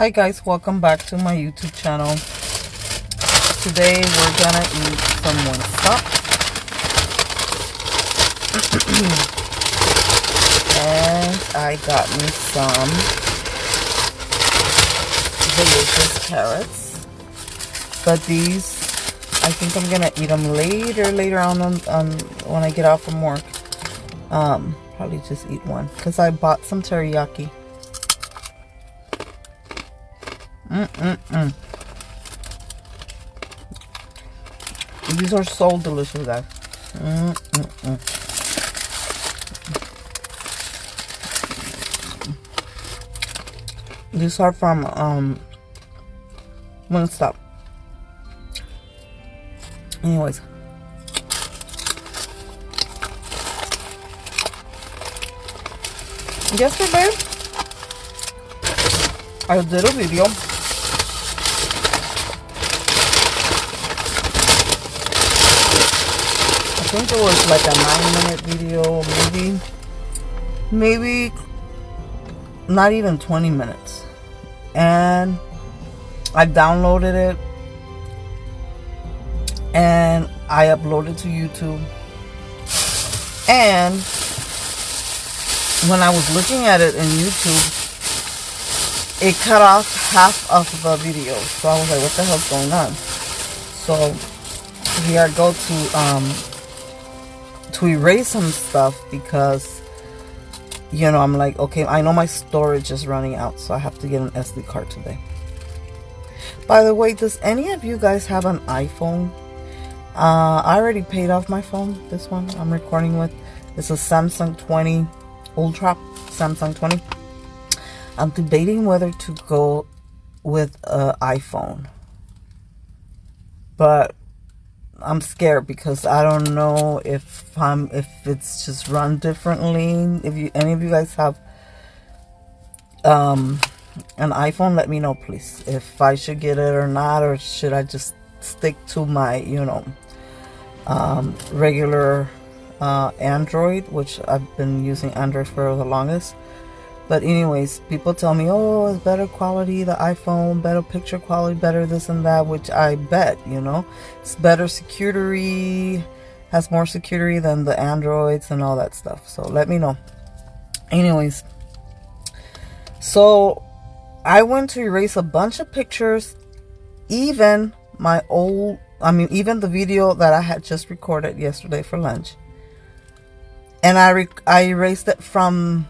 Hi guys, welcome back to my YouTube channel. Today we're gonna eat some Wingstop. and I got me some delicious carrots. But these, I think I'm gonna eat them later, later on, on, when I get out from work. Um, probably just eat one because I bought some teriyaki. Mm-mm-mm. These are so delicious, guys. Mm -mm -mm. These are from um Wingstop. Anyways. Yesterday, I did a video think it was like a nine minute video, maybe, maybe not even 20 minutes. And I downloaded it and I uploaded to YouTube. And when I was looking at it in YouTube, it cut off half of the video. So I was like, what the hell's going on? So here I go to um, to erase some stuff because you know I'm like okay I know my storage is running out so I have to get an SD card today. By the way does any of you guys have an iPhone? Uh, I already paid off my phone this one I'm recording with. It's a Samsung 20 Ultra Samsung 20 I'm debating whether to go with an iPhone. But I'm scared because I don't know if I'm if it's just run differently. If you any of you guys have um an iPhone, let me know please if I should get it or not, or should I just stick to my you know um, regular uh, Android, which I've been using Android for the longest. But anyways, people tell me, oh, it's better quality, the iPhone, better picture quality, better this and that, which I bet, you know. It's better security, has more security than the Androids and all that stuff. So let me know. Anyways, so I went to erase a bunch of pictures, even my old, I mean, even the video that I had just recorded yesterday for lunch. And I, I erased it from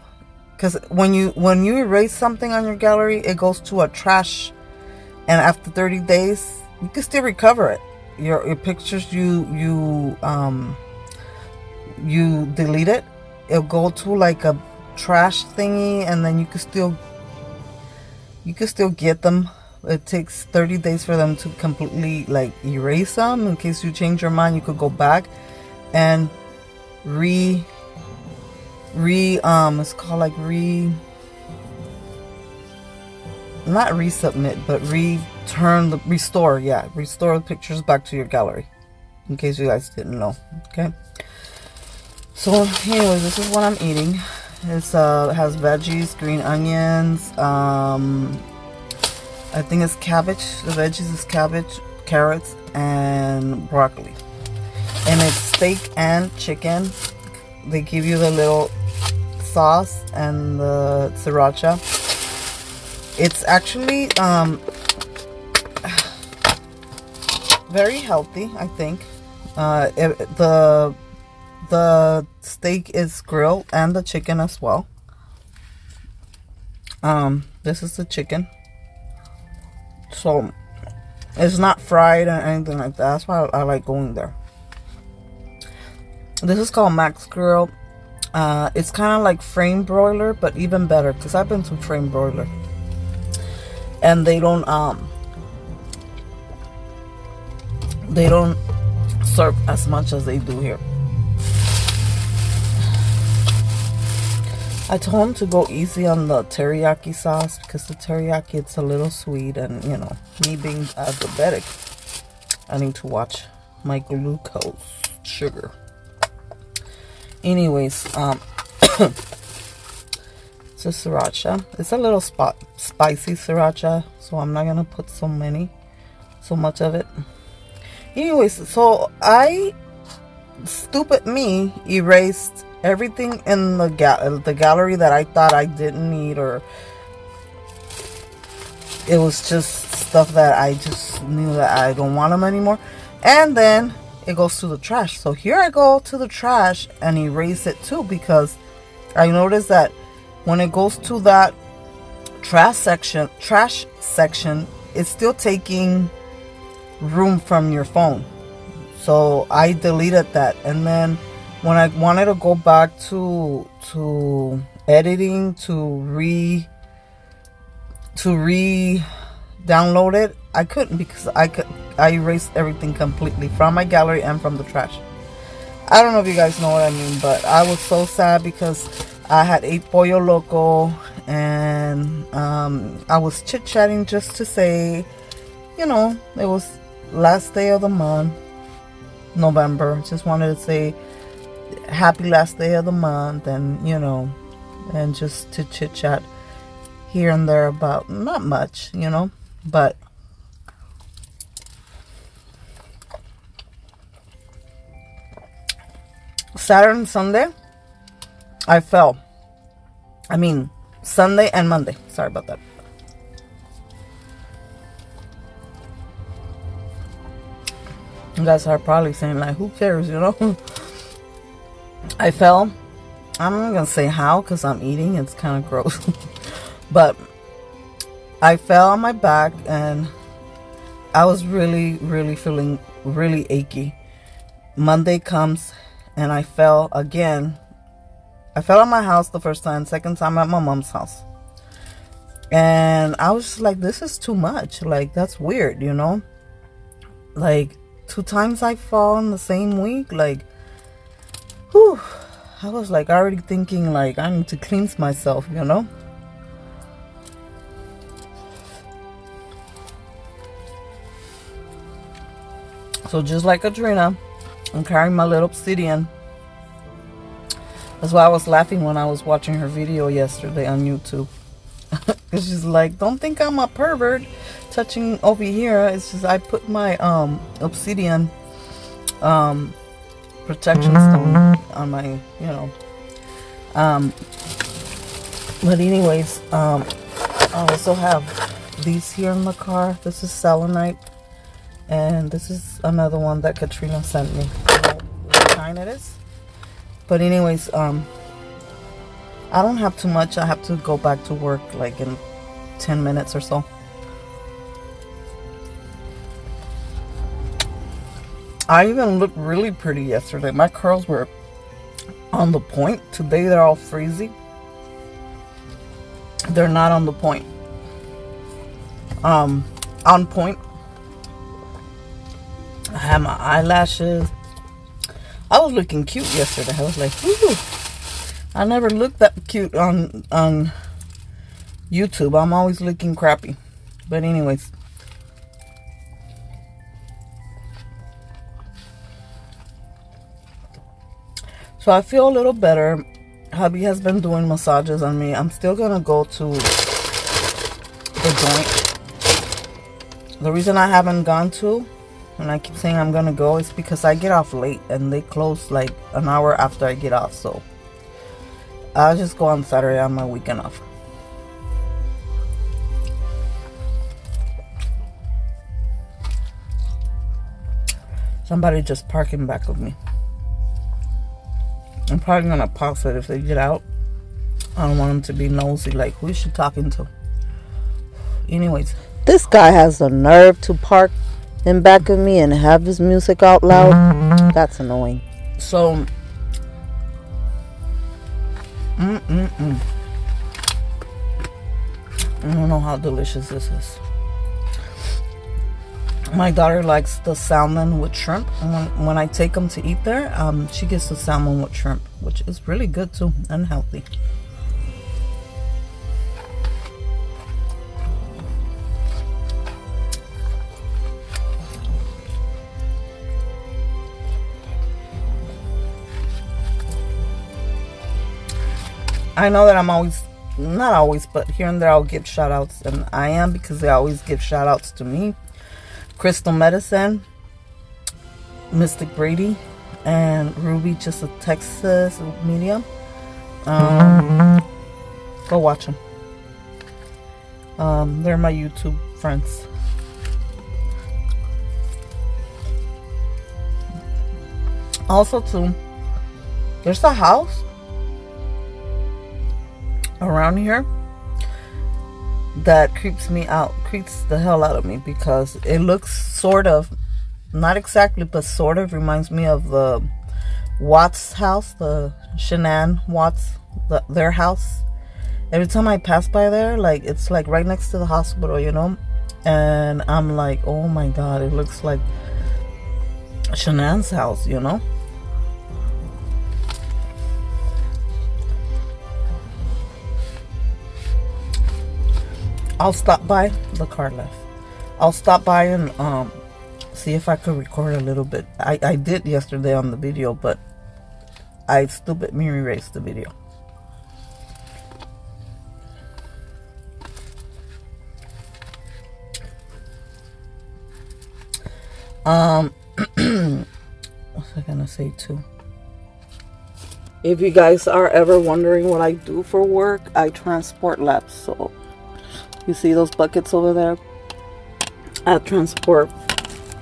because when you when you erase something on your gallery it goes to a trash and after 30 days you can still recover it. Your, your pictures you you um you delete it. It'll go to like a trash thingy and then you can still you can still get them. It takes 30 days for them to completely like erase them in case you change your mind you could go back and re re um it's called like re not resubmit but return the restore yeah restore the pictures back to your gallery in case you guys didn't know okay? So anyway this is what i'm eating. It's uh it has veggies green onions um i think it's cabbage the veggies is cabbage carrots and broccoli. And it's steak and chicken. They give you the little sauce and the sriracha. It's actually um, very healthy, I think. Uh, it, the the steak is grilled and the chicken as well. Um, this is the chicken. So it's not fried or anything like that. That's why I, I like going there. This is called Maxx Grill. Uh, it's kind of like Flame Broiler, but even better because I've been to Flame Broiler, and they don't um they don't serve as much as they do here. I told him to go easy on the teriyaki sauce because the teriyaki it's a little sweet and you know me being diabetic I need to watch my glucose sugar anyways um It's a sriracha. It's a little spot spicy sriracha, so I'm not gonna put so many, so much of it. Anyways, so I, stupid me, erased everything in the ga the gallery that I thought I didn't need or it was just stuff that I just knew that I don't want them anymore. And then it goes to the trash. So here I go to the trash and erase it too because I noticed that when it goes to that trash section, trash section, it's still taking room from your phone. So I deleted that and then when I wanted to go back to to editing to re to re download it I couldn't because I could I erased everything completely from my gallery and from the trash. I don't know if you guys know what I mean but I was so sad because I had ate pollo loco and um, I was chit-chatting just to say you know it was last day of the month November. Just wanted to say happy last day of the month and you know and just to chit chat here and there about not much you know but Saturday and Sunday I fell I mean Sunday and Monday sorry about that you guys are probably saying like who cares you know I fell. I'm not gonna say how because I'm eating. It's kind of gross. but I fell on my back and I was really, really feeling really achy. Monday comes and I fell again. I fell at my house the first time, second time at my mom's house. And I was like, this is too much. Like, that's weird, you know? Like, two times I fall in the same week. Like, whew, I was like already thinking like I need to cleanse myself, you know? So just like Adrena, I'm carrying my little obsidian. That's why I was laughing when I was watching her video yesterday on YouTube. Cause she's like, don't think I'm a pervert touching over here. It's just I put my um obsidian um protection stone on my, you know. Um, but anyways, um, I also have these here in the car. This is selenite. And this is another one that Katrina sent me. what kind it is. But anyways, um, I don't have too much. I have to go back to work like in 10 minutes or so. I even looked really pretty yesterday. My curls were on the point. Today they're all frizzy. They're not on the point. Um, on point. Had my eyelashes. I was looking cute yesterday. I was like, Ooh. I never looked that cute on on YouTube. I'm always looking crappy. But anyways, So I feel a little better. Hubby has been doing massages on me. I'm still going to go to the joint. The reason I haven't gone to, and I keep saying I'm to go, it's because I get off late and they close like an hour after I get off. So I'll just go on Saturday on my weekend off. Somebody just parking back of me. I'm probably gonna pause it if they get out. I don't want them to be nosy, like who is she talking to? Anyways, this guy has the nerve to park in back of me and have his music out loud. That's annoying. So, mm mm mm. I don't know how delicious this is. My daughter likes the salmon with shrimp. When, when I take them to eat there, um, she gets the salmon with shrimp, which is really good too and healthy. I know that I'm always not always, but here and there I'll give shout outs. And I am because they always give shout outs to me. Crystal Medicine, Mystic Brady, and Ruby, just a Texas medium. Um, go watch them. Um, they're my YouTube friends. Also, too, there's a house around here that creeps me out, creeps the hell out of me because it looks sort of, not exactly, but sort of reminds me of the Watts house, the Shanann Watts, the, their house. Every time I pass by there, like it's like right next to the hospital, you know, and I'm like, oh my god, it looks like Shanann's house, you know. I'll stop by. The car left. I'll stop by and um, see if I could record a little bit. I, I did yesterday on the video, but I stupid me erased the video. Um, what's I gonna say too? If you guys are ever wondering what I do for work, I transport labs. So you see those buckets over there? At transport,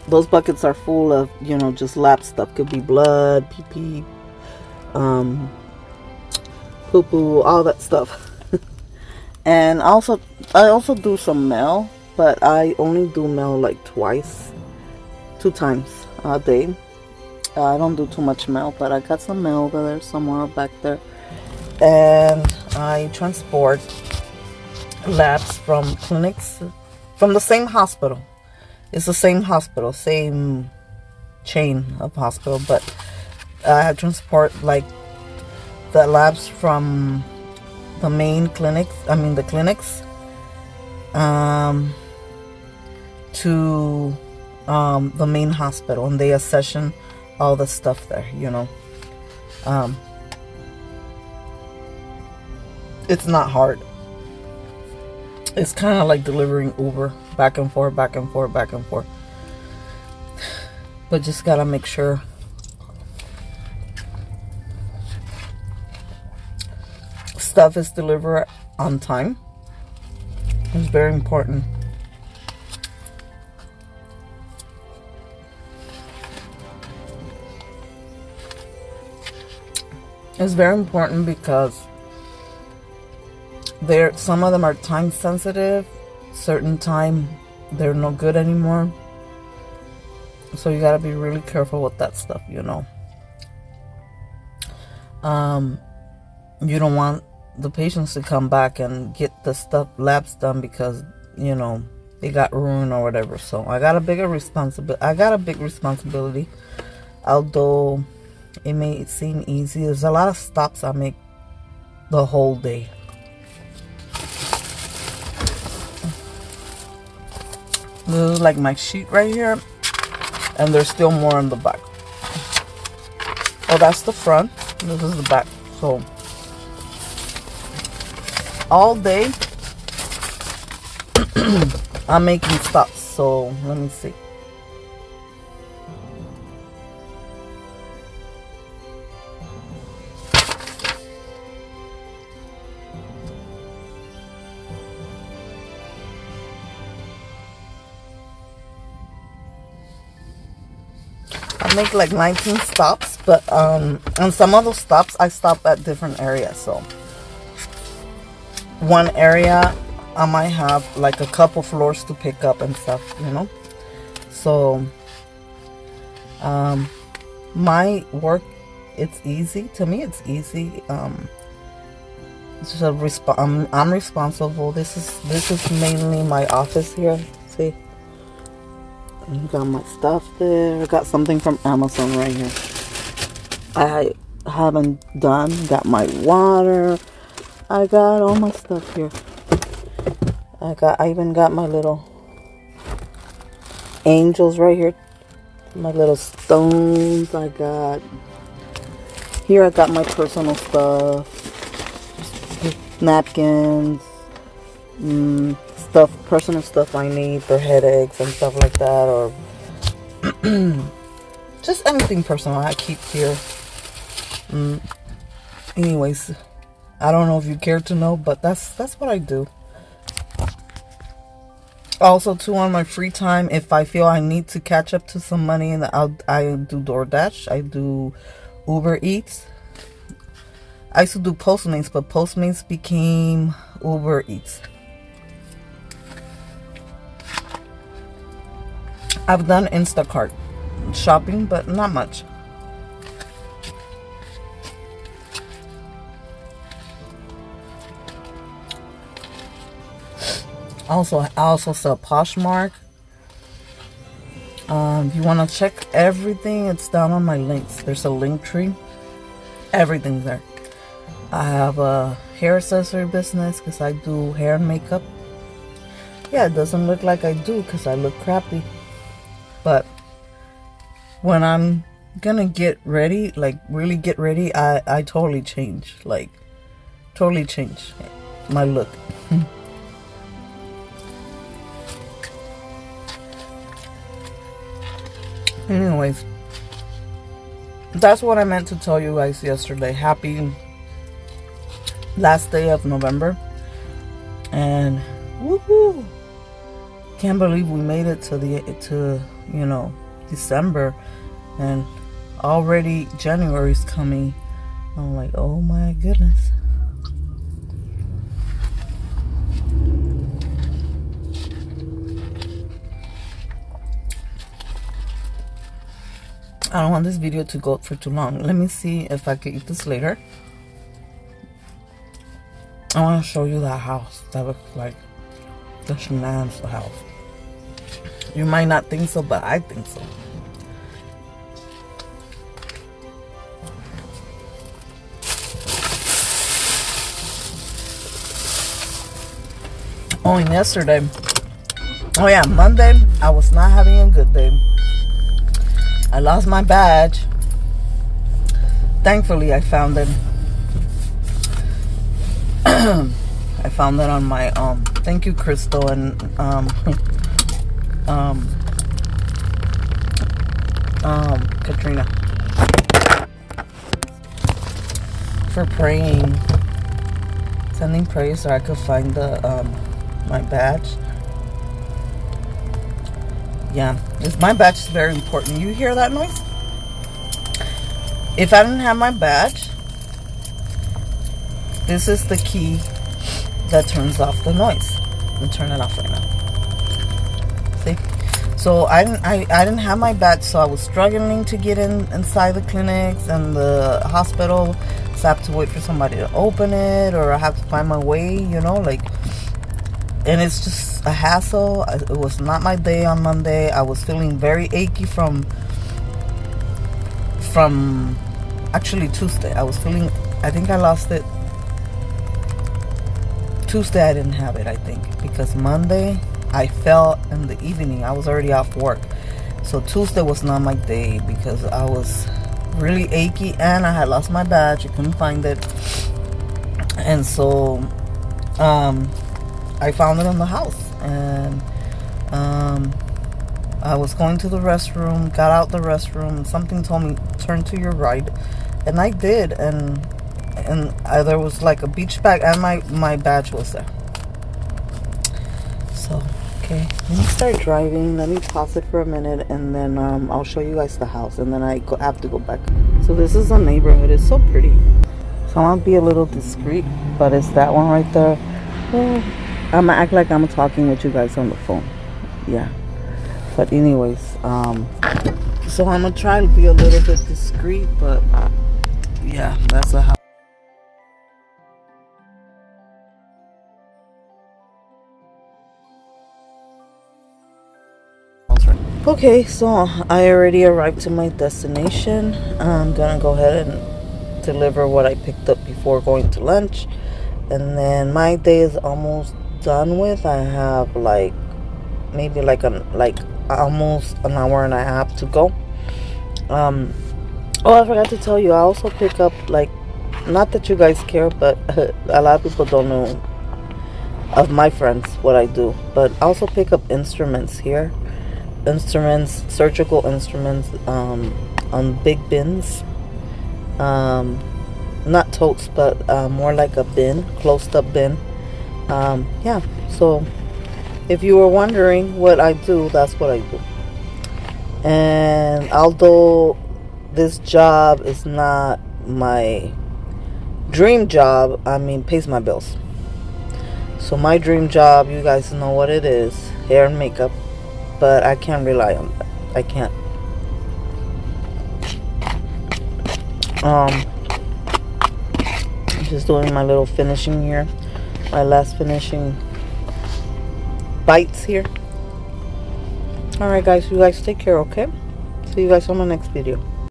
those buckets are full of, you know, just lab stuff. Could be blood, pee pee, um, poo poo, all that stuff. and also, I also do some mail, but I only do mail like twice, two times a day. I don't do too much mail, but I got some mail over there somewhere back there. And I transport labs from clinics from the same hospital. It's the same hospital, same chain of hospital, but I to transport like the labs from the main clinics, I mean the clinics, um, to um, the main hospital and they accession all the stuff there, you know. Um, it's not hard it's kind of like delivering Uber back and forth, back and forth, back and forth. But just gotta make sure stuff is delivered on time. It's very important. It's very important because some of them are time sensitive. Certain time they're no good anymore. So you got to be really careful with that stuff you know. Um you don't want the patients to come back and get the stuff labs done because you know they got ruined or whatever. So i got a bigger responsibility i got a big responsibility. Although it may seem easy there's a lot of stops i make the whole day This is like my sheet right here. And there's still more on the back. Oh, that's the front. This is the back. So, all day, I'm making stops. So, let me see. Make like 19 stops, but um, on some of those stops, I stop at different areas. So one area, I might have like a couple floors to pick up and stuff, you know. So um, my work, it's easy to me. It's easy. Um, it's a resp I'm, I'm responsible. This is this is mainly my office here. See. Got my stuff there. I got something from Amazon right here. I haven't done. Got my water. I got all my stuff here. I got. I even got my little angels right here. My little stones. I got. Here I got my personal stuff. napkins, mm, stuff, personal stuff I need for headaches and stuff like that, or just anything personal I keep here. Mm. Anyways, I don't know if you care to know, but that's that's what I do. Also, too, on my free time, if I feel I need to catch up to some money, and I'll I do DoorDash, I do Uber Eats. I used to do Postmates, but Postmates became Uber Eats. I've done Instacart shopping, but not much. Also, I also sell Poshmark. Um, if you want to check everything, it's down on my links. There's a link tree. Everything's there. I have a hair accessory business because I do hair and makeup. Yeah, it doesn't look like I do because I look crappy. But when I'm gonna get ready, like really get ready, I, I totally change. Like, totally change my look. Anyways, that's what I meant to tell you guys yesterday. Happy last day of November. And woohoo! Can't believe we made it to the to you know December and already January's coming. I'm like, oh my goodness. I don't want this video to go for too long. Let me see if I can eat this later. I want to show you that house. That looks like the shenanigans house. You might not think so, but I think so. Oh, and yesterday, oh yeah, Monday, I was not having a good day. I lost my badge. Thankfully, I found it. I found it on my um. Thank you, Crystal and um um um Katrina. For praying, sending prayers so I could find the um my badge. Yeah my badge is very important. You hear that noise? If I didn't have my badge this is the key that turns off the noise. I'm turn it off right now so I didn't I, I didn't have my badge so I was struggling to get in inside the clinics and the hospital so I have to wait for somebody to open it or I have to find my way you know like and it's just a hassle. It was not my day on Monday. I was feeling very achy from from actually Tuesday. I was feeling I think I lost it Tuesday I didn't have it, I think, because Monday I fell in the evening. I was already off work. So Tuesday was not my day because I was really achy and I had lost my badge. I couldn't find it. And so um I found it in the house and um, I was going to the restroom, got out the restroom, something told me turn to your right, and I did, and and I, there was like a beach bag, and my my badge was there. Okay, let me start driving. Let me pause it for a minute, and then um, I'll show you guys the house, and then I go, have to go back. So this is a neighborhood. It's so pretty. So I'll be a little discreet, but it's that one right there. I'm gonna act like I'm talking with you guys on the phone. Yeah. But anyways, um, so I'm gonna try to be a little bit discreet, but yeah, that's a house. Okay, so I already arrived to my destination. I'm gonna go ahead and deliver what I picked up before going to lunch. And then my day is almost done with i have like maybe like a like almost an hour and a half to go um oh i forgot to tell you i also pick up like not that you guys care, but a lot of people don't know of my friends what I do. But I also pick up instruments here, instruments, surgical instruments, um, on big bins. Um, not totes, but uh, more like a bin, closed up bin. Um, yeah, so if you were wondering what I do, that's what I do. And although this job is not my dream job, I mean, pays my bills. So my dream job, you guys know what it is, hair and makeup, but I can't rely on that. I can't. Um, I'm just doing my little finishing here, my last finishing bites here. Alright guys, you guys take care, okay? See you guys on the next video.